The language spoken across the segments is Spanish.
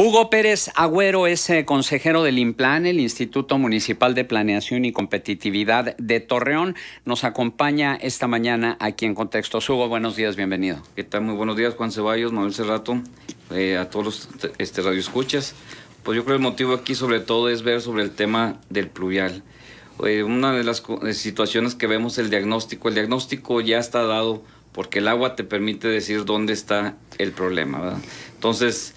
Hugo Pérez Agüero es eh, consejero del IMPLAN, el Instituto Municipal de Planeación y Competitividad de Torreón. Nos acompaña esta mañana aquí en Contexto. Hugo, buenos días, bienvenido. ¿Qué tal? Muy buenos días, Juan Ceballos, Manuel Cerrato, eh, a todos los este, radioescuchas. Pues yo creo que el motivo aquí sobre todo es ver sobre el tema del pluvial. Eh, una de las situaciones que vemos el diagnóstico. El diagnóstico ya está dado porque el agua te permite decir dónde está el problema. ¿verdad? Entonces,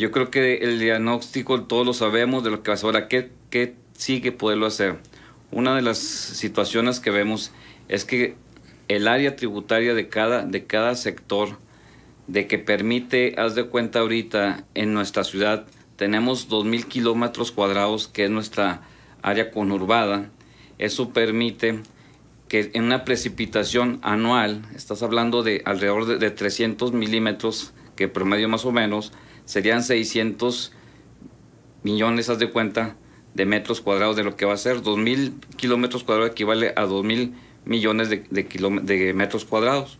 yo creo que el diagnóstico todos lo sabemos de lo que pasa. Ahora, ¿qué, ¿qué sigue poderlo hacer? Una de las situaciones que vemos es que el área tributaria de cada, de cada sector, de que permite, haz de cuenta ahorita, en nuestra ciudad tenemos 2.000 kilómetros cuadrados, que es nuestra área conurbada. Eso permite que en una precipitación anual, estás hablando de alrededor de, de 300 milímetros, que promedio más o menos, serían 600 millones, haz de cuenta, de metros cuadrados de lo que va a ser. 2.000 kilómetros cuadrados equivale a 2.000 millones de, de, metros cuadrados.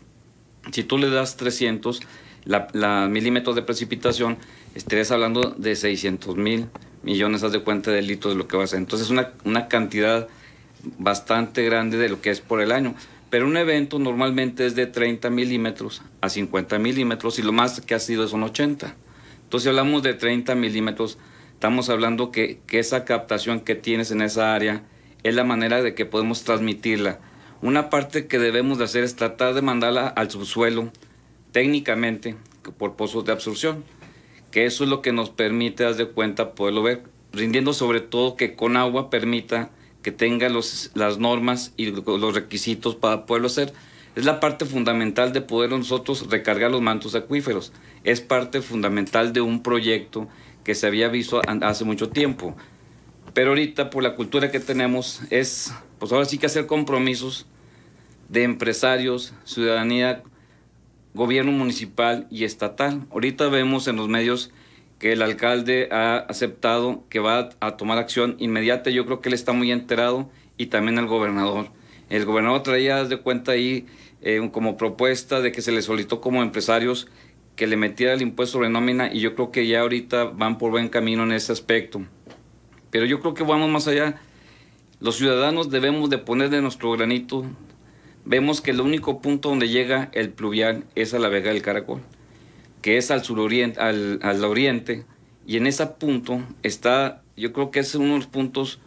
Si tú le das 300 la, milímetros de precipitación, estarías hablando de 600 mil millones, haz de cuenta, de litros de lo que va a ser. Entonces, una, una cantidad bastante grande de lo que es por el año. Pero un evento normalmente es de 30 milímetros a 50 milímetros y lo más que ha sido son 80. Entonces, si hablamos de 30 milímetros, estamos hablando que, esa captación que tienes en esa área es la manera de que podemos transmitirla. Una parte que debemos de hacer es tratar de mandarla al subsuelo técnicamente por pozos de absorción, que eso es lo que nos permite, haz de cuenta, poderlo ver, rindiendo sobre todo que con agua permita que tenga las normas y los requisitos para poderlo hacer es la parte fundamental de poder nosotros recargar los mantos acuíferos. Es parte fundamental de un proyecto que se había visto hace mucho tiempo. Pero ahorita por la cultura que tenemos es, pues ahora sí que hacer compromisos de empresarios, ciudadanía, gobierno municipal y estatal. Ahorita vemos en los medios que el alcalde ha aceptado que va a tomar acción inmediata. Yo creo que él está muy enterado y también el gobernador. El gobernador traía de cuenta ahí eh, como propuesta de que se le solicitó como empresarios que le metiera el impuesto sobre nómina y yo creo que ya ahorita van por buen camino en ese aspecto. Pero yo creo que vamos más allá. Los ciudadanos debemos de poner de nuestro granito. Vemos que el único punto donde llega el pluvial es a la Vega del Caracol, que es al suroriente, al, al oriente, y en ese punto está, yo creo que es uno de los puntos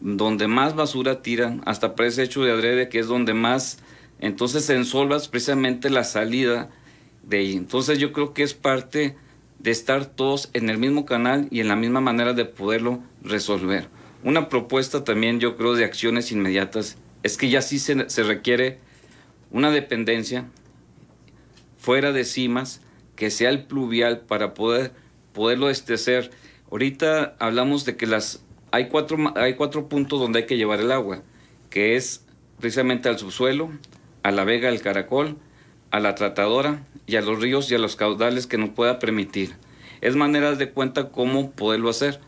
donde más basura tiran, hasta parece hecho de adrede, que es donde más entonces ensolvas precisamente la salida de ahí. Entonces yo creo que es parte de estar todos en el mismo canal y en la misma manera de poderlo resolver. Una propuesta también yo creo de acciones inmediatas es que ya sí se, se requiere una dependencia fuera de cimas que sea el pluvial para poder poderlo estecer. Ahorita hablamos de que las hay cuatro, hay cuatro puntos donde hay que llevar el agua, que es precisamente al subsuelo, a la vega del caracol, a la tratadora y a los ríos y a los caudales que nos pueda permitir. Es maneras de cuenta cómo poderlo hacer.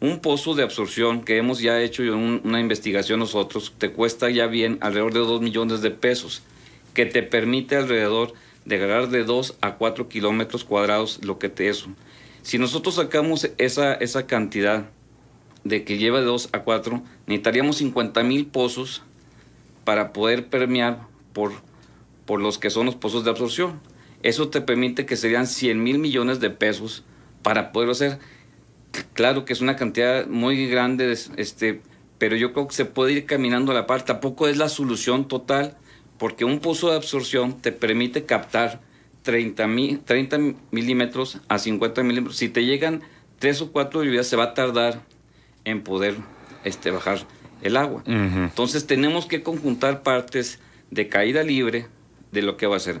Un pozo de absorción que hemos ya hecho una investigación nosotros te cuesta ya bien alrededor de 2 millones de pesos, que te permite alrededor de ganar de 2 a 4 kilómetros cuadrados lo que te eso. Si nosotros sacamos esa, esa cantidad de que lleva de 2 a 4, necesitaríamos 50 mil pozos para poder permear por, por los que son los pozos de absorción. Eso te permite que serían 100 mil millones de pesos para poderlo hacer. Claro que es una cantidad muy grande, este, pero yo creo que se puede ir caminando a la par. Tampoco es la solución total, porque un pozo de absorción te permite captar 30, 30 milímetros a 50 milímetros. Si te llegan 3 o 4 lluvias, se va a tardar en poder este, bajar el agua. Entonces tenemos que conjuntar partes de caída libre de lo que va a ser.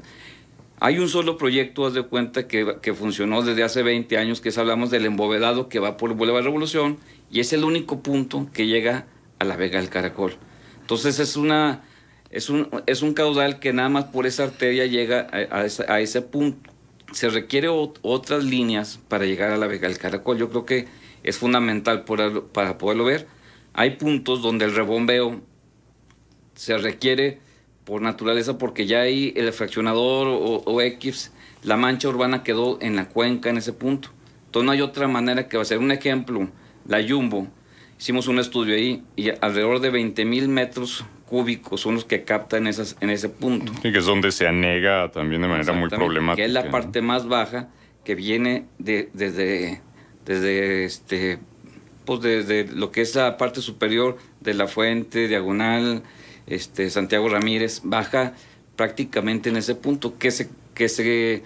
Hay un solo proyecto, haz de cuenta, que, que, funcionó desde hace 20 años, que es hablamos del embovedado que va por Boulevard Revolución, y es el único punto que llega a la Vega del Caracol. Entonces es, una, es, un, es un caudal que nada más por esa arteria llega a, a, ese, punto. Se requiere otras líneas para llegar a la Vega del Caracol. Yo creo que es fundamental para poderlo ver. Hay puntos donde el rebombeo se requiere por naturaleza, porque ya ahí el fraccionador o, X, la mancha urbana quedó en la cuenca en ese punto. Entonces no hay otra manera que va a ser. Un ejemplo, la Jumbo, hicimos un estudio ahí y alrededor de 20 mil metros cúbicos son los que captan esas, en ese punto. Y que es donde se anega también de manera muy problemática. Que es la parte más baja que viene de, desde, desde, este, pues desde lo que es la parte superior de la fuente, diagonal, este, Santiago Ramírez, baja prácticamente en ese punto, que se, que se,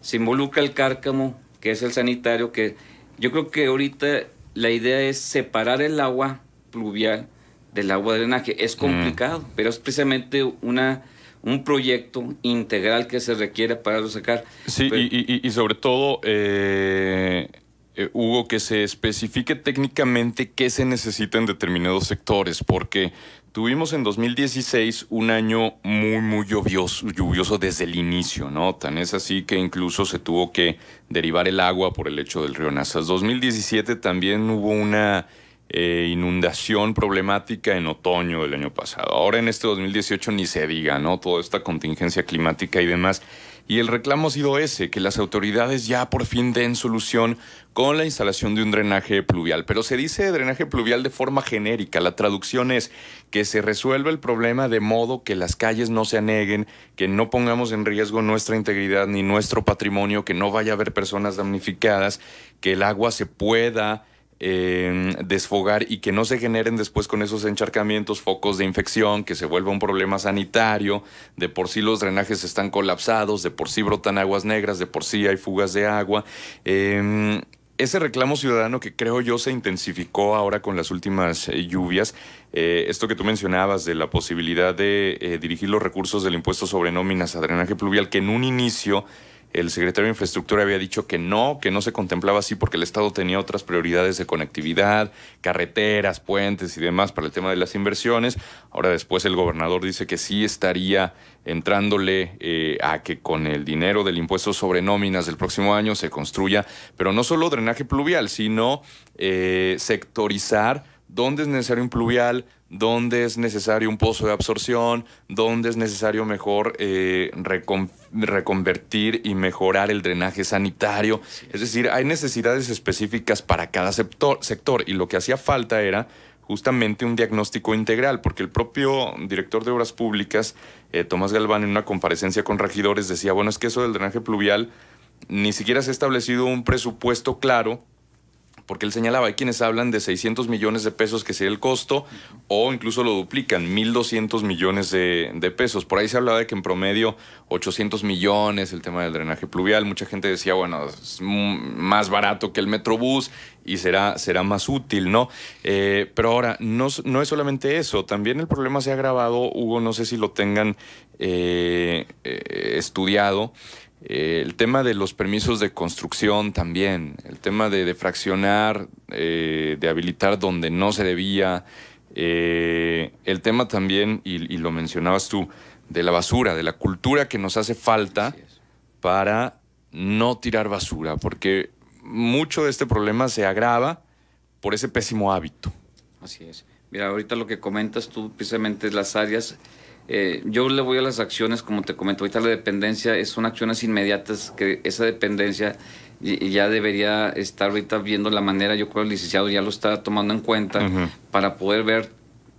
se involucra el cárcamo, que es el sanitario, que yo creo que ahorita la idea es separar el agua pluvial del agua de drenaje. Es complicado, pero es precisamente una un proyecto integral que se requiere para sacar. Sí, y, sobre todo, eh, eh, Hugo, que se especifique técnicamente qué se necesita en determinados sectores, porque tuvimos en 2016 un año muy, muy lluvioso, lluvioso desde el inicio, ¿no? Tan es así que incluso se tuvo que derivar el agua por el hecho del río Nazas. 2017 también hubo una eh, inundación problemática en otoño del año pasado. Ahora en este 2018 ni se diga, ¿no? Toda esta contingencia climática y demás. Y el reclamo ha sido ese, que las autoridades ya por fin den solución con la instalación de un drenaje pluvial. Pero se dice drenaje pluvial de forma genérica. La traducción es que se resuelva el problema de modo que las calles no se aneguen, que no pongamos en riesgo nuestra integridad ni nuestro patrimonio, que no vaya a haber personas damnificadas, que el agua se pueda desfogar y que no se generen después con esos encharcamientos focos de infección, que se vuelva un problema sanitario, de por sí los drenajes están colapsados, de por sí brotan aguas negras, de por sí hay fugas de agua. Em, ese reclamo ciudadano que creo yo se intensificó ahora con las últimas eh, lluvias, eh, esto que tú mencionabas de la posibilidad de eh, dirigir los recursos del impuesto sobre nóminas a drenaje pluvial, que en un inicio el secretario de Infraestructura había dicho que no, que no se contemplaba así porque el Estado tenía otras prioridades de conectividad, carreteras, puentes y demás para el tema de las inversiones. Ahora después el gobernador dice que sí estaría entrándole eh, a que con el dinero del impuesto sobre nóminas del próximo año se construya, pero no solo drenaje pluvial, sino eh, sectorizar dónde es necesario un pluvial, dónde es necesario un pozo de absorción, dónde es necesario mejor eh, reconvertir y mejorar el drenaje sanitario. Es decir, hay necesidades específicas para cada sector, sector y lo que hacía falta era justamente un diagnóstico integral, porque el propio director de Obras Públicas, eh, Tomás Galván, en una comparecencia con regidores, decía, bueno, es que eso del drenaje pluvial ni siquiera se ha establecido un presupuesto claro porque él señalaba, hay quienes hablan de 600 millones de pesos que sería el costo, o incluso lo duplican, 1.200 millones de, pesos. Por ahí se hablaba de que en promedio 800 millones el tema del drenaje pluvial. Mucha gente decía, bueno, es más barato que el Metrobús y será, será más útil, ¿no? Eh, pero ahora, no, no, es solamente eso, también el problema se ha agravado, Hugo, no sé si lo tengan eh, eh, estudiado. Eh, el tema de los permisos de construcción también, el tema de, de fraccionar, eh, de habilitar donde no se debía, eh, el tema también, y, lo mencionabas tú, de la basura, de la cultura que nos hace falta para no tirar basura, porque mucho de este problema se agrava por ese pésimo hábito. Así es. Mira, ahorita lo que comentas tú precisamente es las áreas eh, yo le voy a las acciones, como te comento, ahorita la dependencia son acciones inmediatas, que esa dependencia ya debería estar ahorita viendo la manera, yo creo el licenciado ya lo está tomando en cuenta para poder ver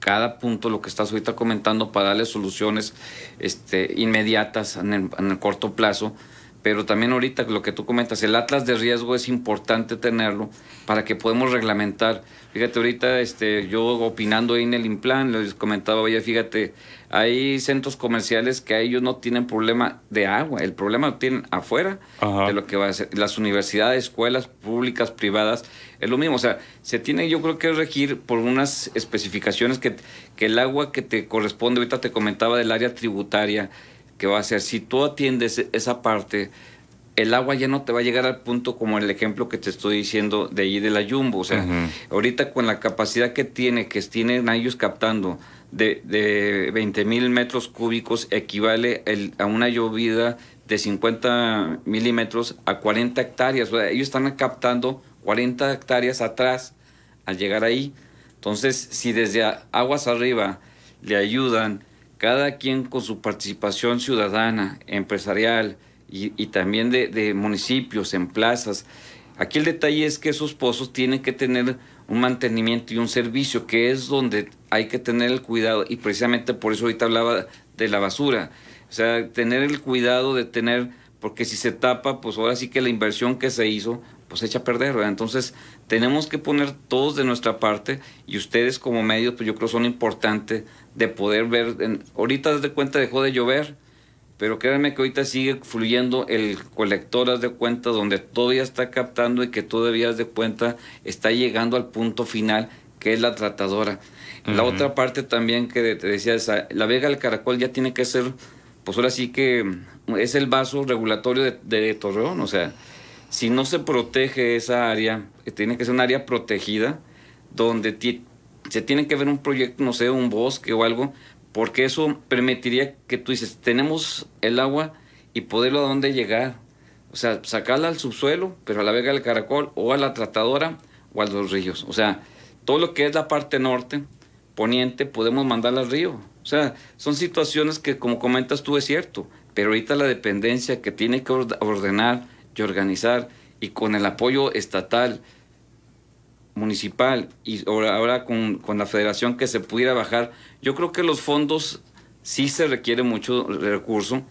cada punto, lo que estás ahorita comentando, para darle soluciones este, inmediatas en el, corto plazo pero también ahorita lo que tú comentas, el atlas de riesgo es importante tenerlo para que podamos reglamentar. Fíjate, ahorita este, yo opinando ahí en el Implan, les comentaba, oye, fíjate, hay centros comerciales que a ellos no tienen problema de agua, el problema lo tienen afuera de lo que va a ser. Las universidades, escuelas públicas, privadas, es lo mismo. O sea, se tiene yo creo que regir por unas especificaciones que, que el agua que te corresponde, ahorita te comentaba del área tributaria, que va a ser, si tú atiendes esa parte, el agua ya no te va a llegar al punto como el ejemplo que te estoy diciendo de ahí de la Jumbo. O sea, ahorita con la capacidad que tiene, que tienen ellos captando de, de 20 mil metros cúbicos, equivale a una llovida de 50 milímetros a 40 hectáreas. O sea, ellos están captando 40 hectáreas atrás al llegar ahí. Entonces, si desde aguas arriba le ayudan, cada quien con su participación ciudadana, empresarial, y, también de, municipios, en plazas, Aquí el detalle es que esos pozos tienen que tener un mantenimiento y un servicio, que es donde hay que tener el cuidado, y precisamente por eso ahorita hablaba de la basura. O sea, tener el cuidado de tener, porque si se tapa, pues ahora sí que la inversión que se hizo, pues echa a perder. Entonces, tenemos que poner todos de nuestra parte, y ustedes como medios, pues yo creo son importantes de poder ver, ahorita de cuenta dejó de llover, pero créanme que ahorita sigue fluyendo el colector, haz de cuenta, donde todavía está captando y que todavía, haz de cuenta, está llegando al punto final, que es la tratadora. La otra parte también que te decía, la vega del caracol ya tiene que ser, pues ahora sí que es el vaso regulatorio de, de Torreón, o sea, si no se protege esa área, tiene que ser un área protegida, donde se tiene que ver un proyecto, no sé, un bosque o algo, porque eso permitiría que tú dices, tenemos el agua y poderlo a dónde llegar. O sea, sacarla al subsuelo, pero a la vega del caracol, o a la tratadora, o a los ríos. O sea, todo lo que es la parte norte, poniente, podemos mandarla al río. O sea, son situaciones que, como comentas tú, es cierto, pero ahorita la dependencia que tiene que ordenar y organizar, y con el apoyo estatal, municipal y ahora con, con, la federación que se pudiera bajar. Yo creo que los fondos sí se requiere mucho recurso,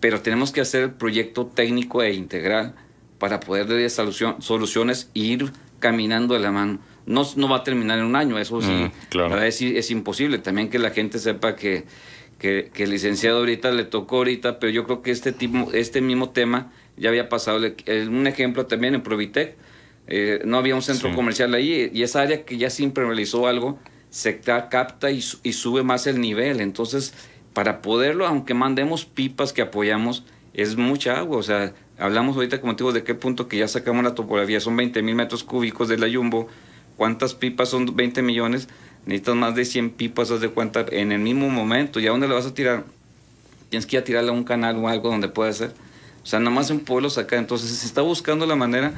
pero tenemos que hacer el proyecto técnico e integral para poder dar solución, soluciones e ir caminando de la mano. No, no va a terminar en un año, eso sí, mm, claro. es, es, imposible. También que la gente sepa que, que, que, el licenciado ahorita le tocó ahorita, pero yo creo que este, tipo, este mismo tema ya había pasado. Un ejemplo también en Provitec, eh, no había un centro comercial ahí y esa área que ya siempre realizó algo se capta y, sube más el nivel. Entonces, para poderlo, aunque mandemos pipas que apoyamos, es mucha agua. O sea, hablamos ahorita, como te digo, de qué punto que ya sacamos la topografía, son 20 mil metros cúbicos de la Jumbo. ¿Cuántas pipas son 20 millones? Necesitas más de 100 pipas, haz de cuenta, en el mismo momento. ¿Y a dónde le vas a tirar? Tienes que ir a tirarle a un canal o algo donde pueda ser. O sea, nada más en pueblos acá. Entonces, se está buscando la manera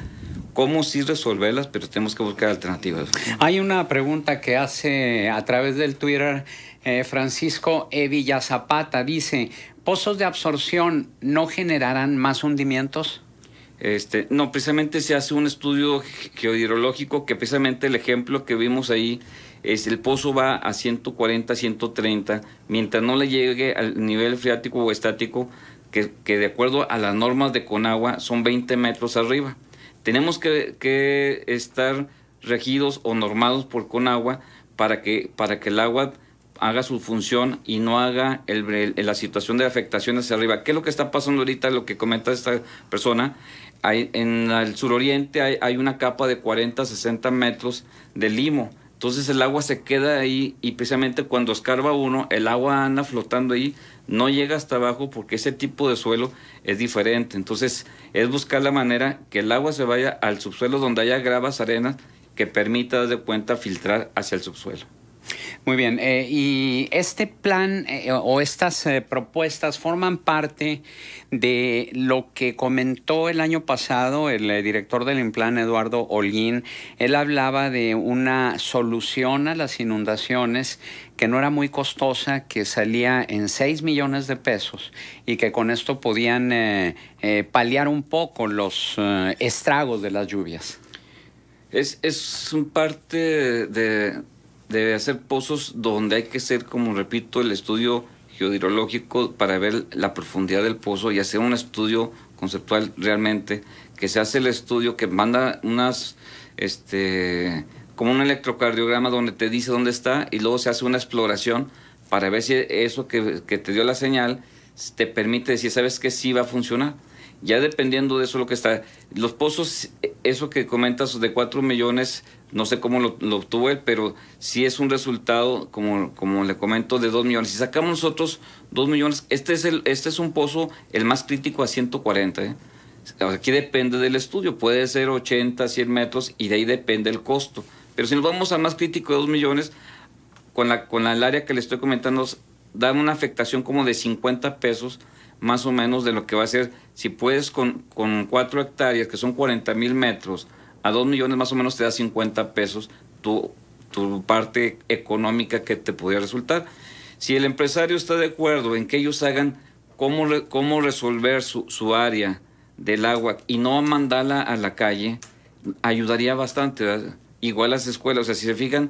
cómo sí resolverlas, pero tenemos que buscar alternativas. Hay una pregunta que hace a través del Twitter eh, Francisco Evilla Zapata. Dice, ¿pozos de absorción no generarán más hundimientos? Este, no, precisamente se hace un estudio geohidrológico que precisamente el ejemplo que vimos ahí es el pozo va a 140, 130, mientras no le llegue al nivel freático o estático, que, que de acuerdo a las normas de Conagua son 20 metros arriba. Tenemos que, estar regidos o normados por Conagua para que, para que el agua haga su función y no haga el, la situación de afectación hacia arriba. ¿Qué es lo que está pasando ahorita? Lo que comenta esta persona. Hay, en el suroriente hay, hay una capa de 40, 60 metros de limo. Entonces el agua se queda ahí y precisamente cuando escarba uno, el agua anda flotando ahí no llega hasta abajo porque ese tipo de suelo es diferente. Entonces es buscar la manera que el agua se vaya al subsuelo donde haya gravas, arenas, que permita, de cuenta, filtrar hacia el subsuelo. Muy bien, eh, y este plan eh, o estas eh, propuestas forman parte de lo que comentó el año pasado el director del Implan, Eduardo Holguín. Él hablaba de una solución a las inundaciones que no era muy costosa, que salía en 6 millones de pesos y que con esto podían paliar un poco los estragos de las lluvias. Es, es parte de debe hacer pozos donde hay que hacer, como repito, el estudio geohidrológico para ver la profundidad del pozo y hacer un estudio conceptual realmente, que se hace el estudio que manda unas, este, como un electrocardiograma donde te dice dónde está y luego se hace una exploración para ver si eso que, que te dio la señal te permite decir, ¿sabes que sí va a funcionar? Ya dependiendo de eso lo que está. Los pozos, eso que comentas de 4 millones, no sé cómo lo, obtuvo él, pero sí es un resultado, como, como le comento, de 2 millones. Si sacamos nosotros 2 millones, este es, el, este es un pozo el más crítico a 140. ¿eh? Aquí depende del estudio, puede ser 80, 100 metros y de ahí depende el costo. Pero si nos vamos al más crítico de 2 millones, con, la, con el área que le estoy comentando, da una afectación como de 50 pesos más o menos de lo que va a ser, si puedes con, con 4 hectáreas, que son 40 mil metros, a 2 millones más o menos te da 50 pesos tu, tu parte económica que te podría resultar. Si el empresario está de acuerdo en que ellos hagan cómo, cómo resolver su, su área del agua y no mandarla a la calle, ayudaría bastante. Igual las escuelas, o sea, si se fijan,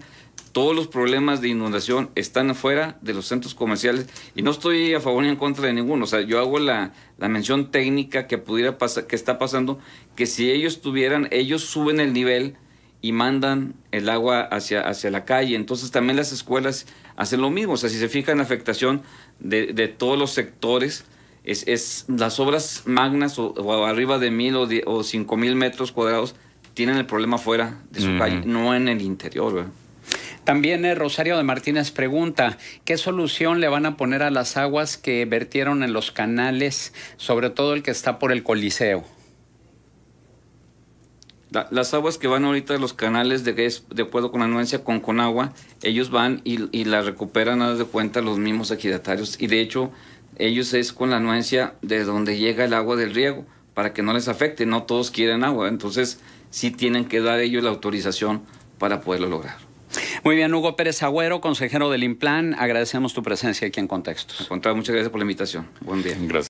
todos los problemas de inundación están afuera de los centros comerciales y no estoy a favor ni en contra de ninguno. O sea, yo hago la, mención técnica que pudiera pasar, que está pasando, que si ellos tuvieran, ellos suben el nivel y mandan el agua hacia, hacia la calle. Entonces también las escuelas hacen lo mismo. O sea, si se fijan la afectación de, de todos los sectores, es, es las obras magnas o, arriba de mil o, o cinco mil metros cuadrados tienen el problema fuera de su calle, no en el interior. También eh, Rosario de Martínez pregunta, ¿qué solución le van a poner a las aguas que vertieron en los canales, sobre todo el que está por el Coliseo? las aguas que van ahorita de los canales de de acuerdo con la anuencia con Conagua, ellos van y, y la recuperan a de cuenta los mismos ejidatarios y de hecho ellos es con la anuencia de donde llega el agua del riego para que no les afecte, no todos quieren agua, entonces sí tienen que dar ellos la autorización para poderlo lograr. Muy bien, Hugo Pérez Agüero, consejero del Implan, agradecemos tu presencia aquí en Contextos. Al muchas gracias por la invitación. Buen día. Gracias.